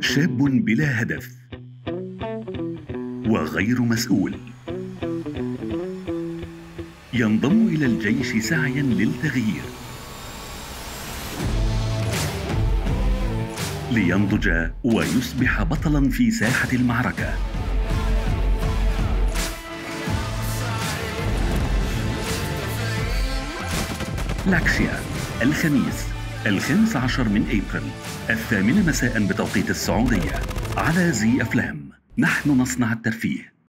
شاب بلا هدف وغير مسؤول. ينضم إلى الجيش سعيا للتغيير. لينضج ويصبح بطلا في ساحة المعركة. لاكسيا الخميس. الخامس عشر من أبريل الثامنه مساء بتوقيت السعودية على زي أفلام. نحن نصنع الترفيه.